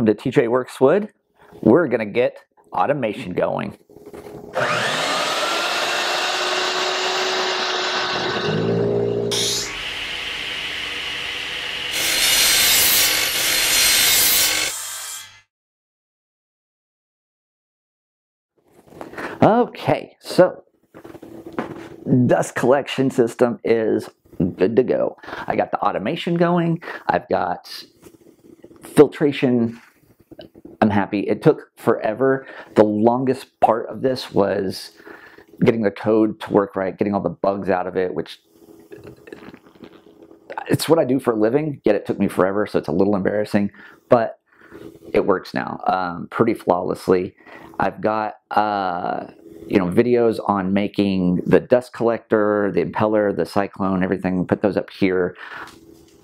welcome to TJ Works Wood. We're gonna get automation going. Okay, so dust collection system is good to go. I got the automation going. I've got filtration. I'm happy. It took forever. The longest part of this was getting the code to work right, getting all the bugs out of it, which it's what I do for a living, yet it took me forever, so it's a little embarrassing, but it works now um, pretty flawlessly. I've got uh, you know videos on making the dust collector, the impeller, the cyclone, everything. Put those up here.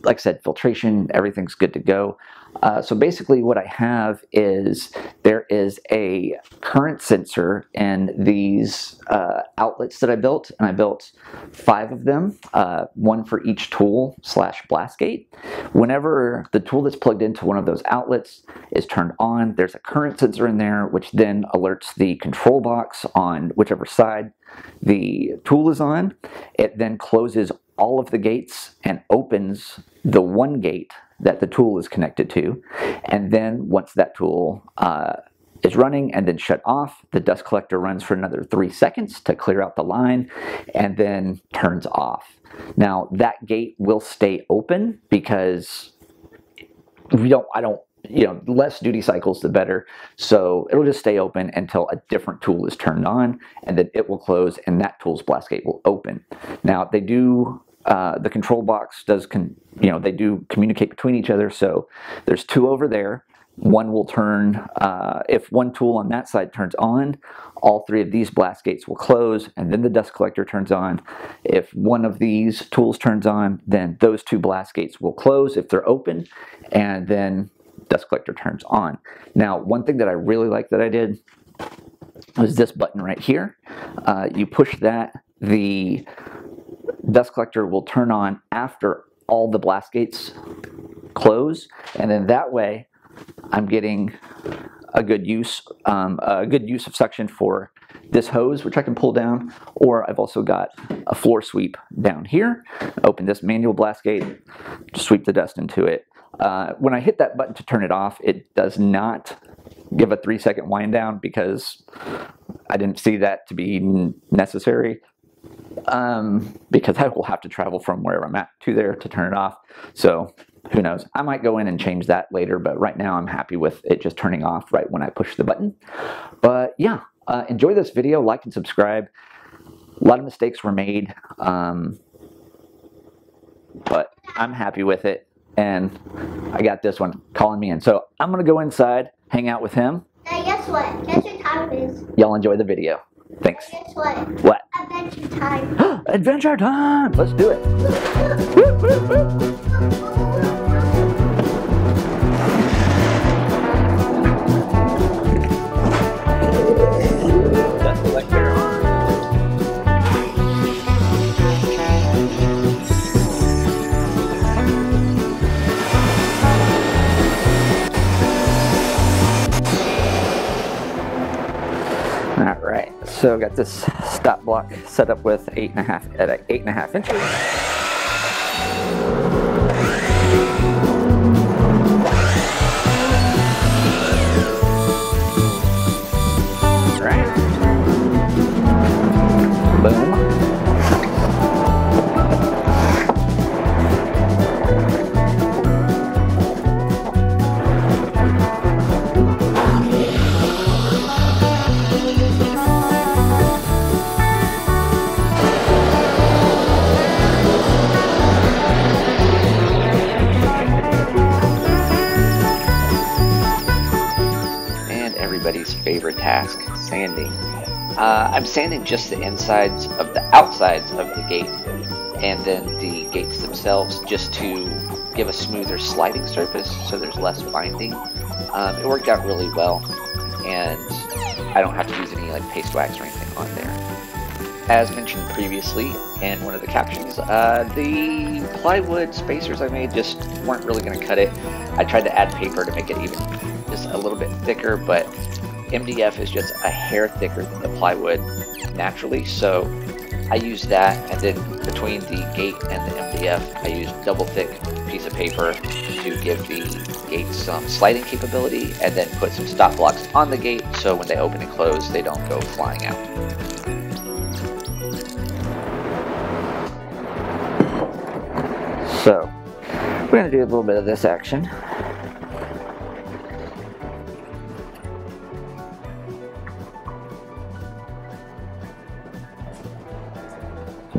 Like I said, filtration, everything's good to go. Uh, so basically what I have is there is a current sensor in these uh, outlets that I built, and I built five of them, uh, one for each tool slash blast gate. Whenever the tool that's plugged into one of those outlets is turned on, there's a current sensor in there, which then alerts the control box on whichever side the tool is on. It then closes all of the gates and opens the one gate that the tool is connected to. And then once that tool uh, is running and then shut off, the dust collector runs for another three seconds to clear out the line and then turns off. Now that gate will stay open because we don't, I don't, you know, less duty cycles the better. So it'll just stay open until a different tool is turned on and then it will close and that tool's blast gate will open. Now they do uh, the control box does, con you know, they do communicate between each other. So there's two over there. One will turn, uh, if one tool on that side turns on, all three of these blast gates will close and then the dust collector turns on. If one of these tools turns on, then those two blast gates will close if they're open and then dust collector turns on. Now, one thing that I really like that I did was this button right here. Uh, you push that, the dust collector will turn on after all the blast gates close and then that way I'm getting a good use um, a good use of suction for this hose which I can pull down or I've also got a floor sweep down here open this manual blast gate sweep the dust into it uh, when I hit that button to turn it off it does not give a three second wind down because I didn't see that to be necessary um, because I will have to travel from wherever I'm at to there to turn it off. So who knows? I might go in and change that later, but right now I'm happy with it just turning off right when I push the button. But yeah, uh, enjoy this video, like and subscribe. A lot of mistakes were made, um, but I'm happy with it. And I got this one calling me in. So I'm going to go inside, hang out with him. Hey, guess what? Guess what time it is? Y'all enjoy the video. Thanks. Guess what? What? Adventure time. Adventure time! Let's do it. so got this stop block set up with eight and a half at eight and a half inches. I'm sanding just the insides of the outsides of the gate and then the gates themselves just to give a smoother sliding surface so there's less binding. Um, it worked out really well and I don't have to use any like paste wax or anything on there. as mentioned previously in one of the captions, uh, the plywood spacers I made just weren't really going to cut it. I tried to add paper to make it even just a little bit thicker, but MDF is just a hair thicker than the plywood naturally, so I use that, and then between the gate and the MDF, I use double thick piece of paper to give the gate some sliding capability, and then put some stop blocks on the gate so when they open and close, they don't go flying out. So, we're going to do a little bit of this action.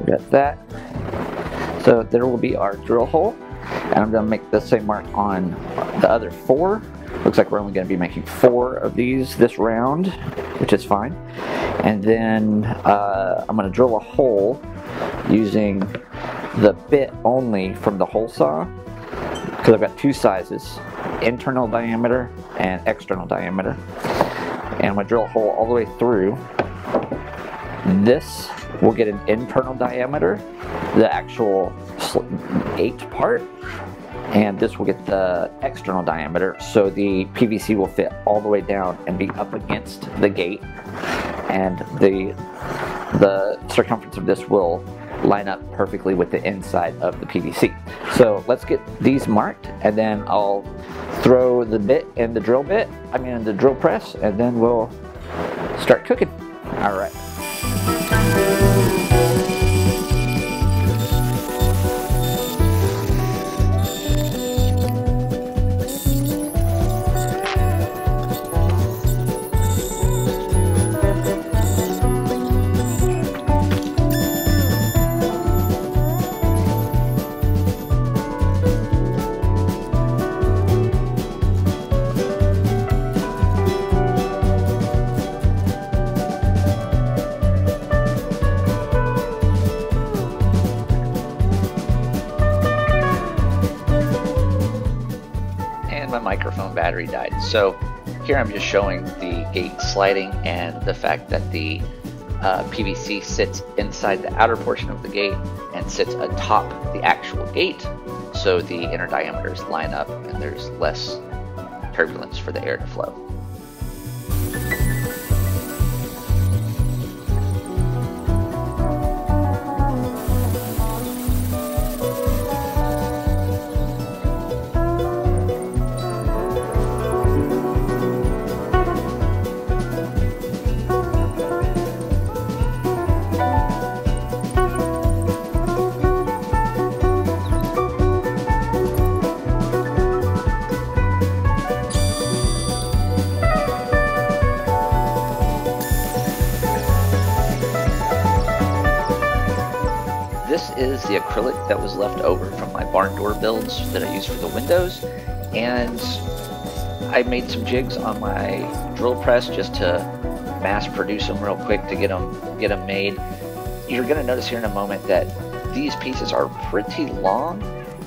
Got that. So there will be our drill hole. And I'm going to make the same mark on the other four. Looks like we're only going to be making four of these this round, which is fine. And then uh, I'm going to drill a hole using the bit only from the hole saw because I've got two sizes, internal diameter and external diameter. And I'm going to drill a hole all the way through. This will get an internal diameter, the actual eight part, and this will get the external diameter so the PVC will fit all the way down and be up against the gate and the the circumference of this will line up perfectly with the inside of the PVC. So let's get these marked and then I'll throw the bit in the drill bit, I mean in the drill press, and then we'll start cooking. All right. Battery died. So here I'm just showing the gate sliding and the fact that the uh, PVC sits inside the outer portion of the gate and sits atop the actual gate so the inner diameters line up and there's less turbulence for the air to flow. This is the acrylic that was left over from my barn door builds that I used for the windows. And I made some jigs on my drill press just to mass produce them real quick to get them, get them made. You're going to notice here in a moment that these pieces are pretty long.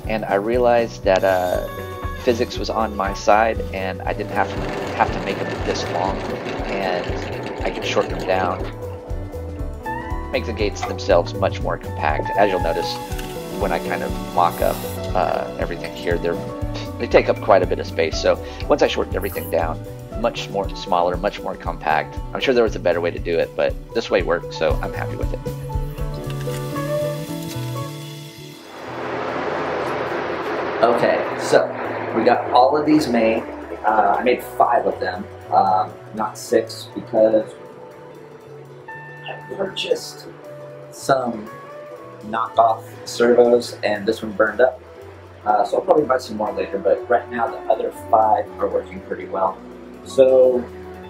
And I realized that uh, physics was on my side and I didn't have to have to make them this long and I could shorten them down make the gates themselves much more compact. As you'll notice when I kind of mock up uh, everything here, they they take up quite a bit of space. So once I shortened everything down, much more smaller, much more compact. I'm sure there was a better way to do it, but this way worked, so I'm happy with it. Okay, so we got all of these made. Uh, I made five of them, um, not six, because purchased some knockoff servos and this one burned up. Uh, so I'll probably buy some more later, but right now the other five are working pretty well. So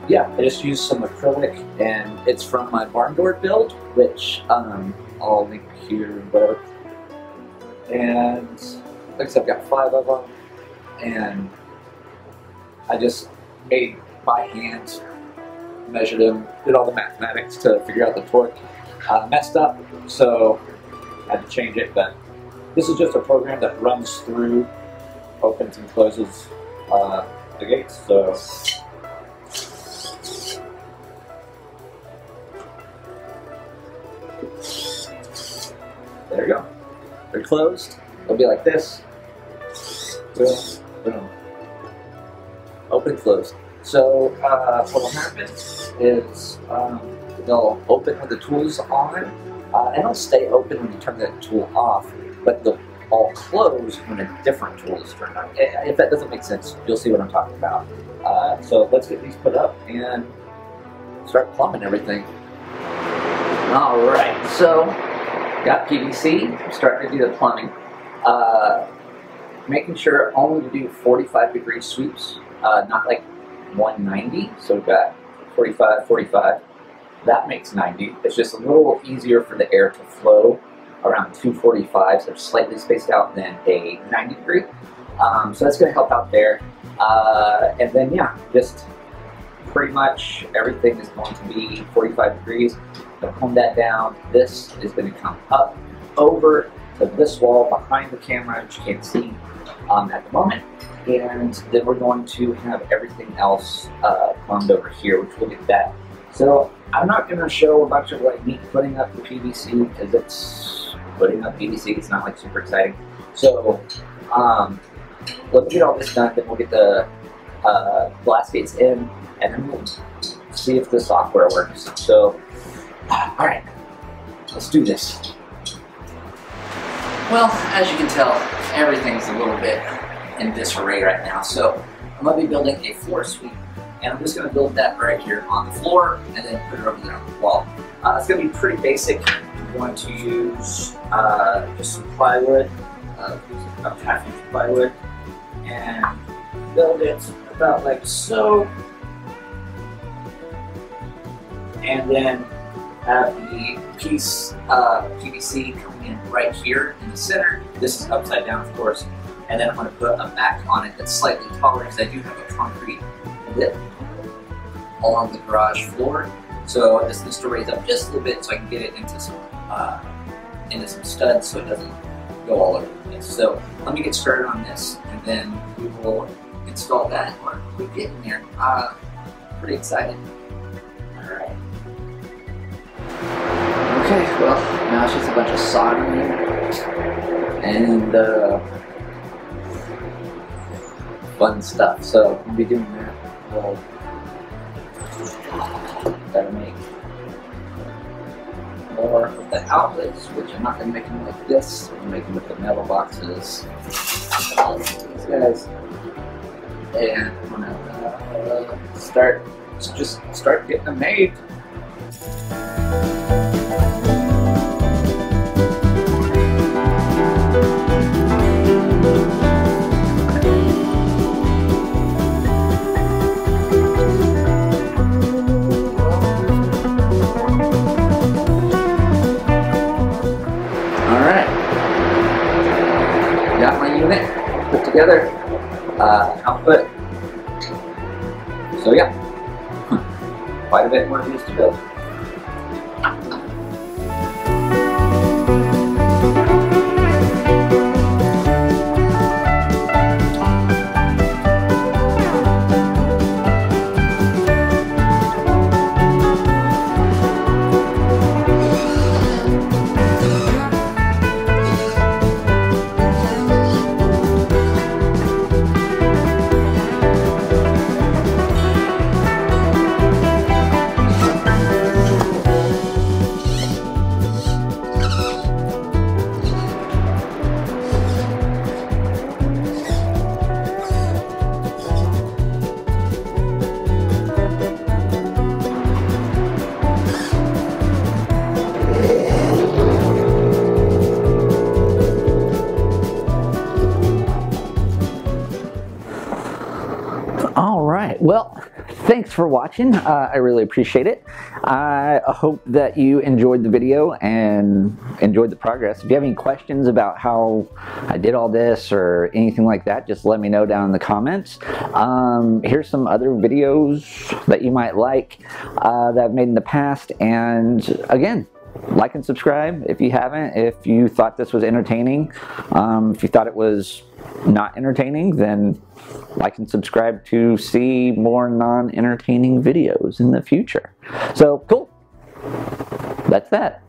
yeah, I just used some acrylic and it's from my barn door build, which um, I'll link here, whatever. And like I said, I've got five of them and I just made by hand measured him, did all the mathematics to figure out the torque. Uh, messed up, so had to change it, but this is just a program that runs through, opens and closes uh, the gates, so... There you go. They're closed. They'll be like this. Boom, boom. Open, closed. So uh, what will happen is um, they'll open when the tools on, uh, and they'll stay open when you turn the tool off, but they'll all close when a different tool is turned on. If that doesn't make sense, you'll see what I'm talking about. Uh, so let's get these put up and start plumbing everything. All right, so got PVC, starting to do the plumbing. Uh, making sure only to do 45 degree sweeps, uh, not like 190. So we've got 45, 45. That makes 90. It's just a little easier for the air to flow around 245, so slightly spaced out than a 90 degree. Um, so that's going to help out there. Uh, and then, yeah, just pretty much everything is going to be 45 degrees. Gonna comb that down. This is going to come up over to this wall behind the camera, which you can't see um, at the moment. And then we're going to have everything else uh, plumbed over here, which we'll get that. So I'm not going to show a bunch of like me putting up the PVC because it's putting up PVC. It's not like super exciting. So um, let's get all this done. Then we'll get the uh, blast gates in, and then we'll see if the software works. So, all right, let's do this. Well, as you can tell, everything's a little bit in disarray right now. So I'm gonna be building a floor sweep, and I'm just gonna build that right here on the floor, and then put it over there on the wall. Uh, it's gonna be pretty basic. I'm going to use uh, just some plywood, uh, about half inch plywood, and build it about like so. And then have the piece uh, PVC coming in right here in the center. This is upside down, of course. And then I'm going to put a back on it that's slightly taller because I do have a concrete lip along the garage floor. So this needs to raise up just a little bit so I can get it into some uh, into some studs so it doesn't go all over the place. So let me get started on this and then we will install that or we get in there. Uh, pretty excited. Alright. Okay, well, now it's just a bunch of soldering and uh, fun stuff. So we'll be doing that. We'll gotta make more of the outlets, which I'm not gonna make them like this. I'm them with the metal boxes. These guys. And I'm gonna uh, start just start getting them made. Together. Uh, output. So yeah, quite a bit more views to build. All right. Well, thanks for watching. Uh, I really appreciate it. I hope that you enjoyed the video and enjoyed the progress. If you have any questions about how I did all this or anything like that, just let me know down in the comments. Um, here's some other videos that you might like uh, that I've made in the past. And again, like and subscribe if you haven't. If you thought this was entertaining, um, if you thought it was not entertaining, then like and subscribe to see more non-entertaining videos in the future. So cool. That's that.